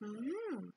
嗯。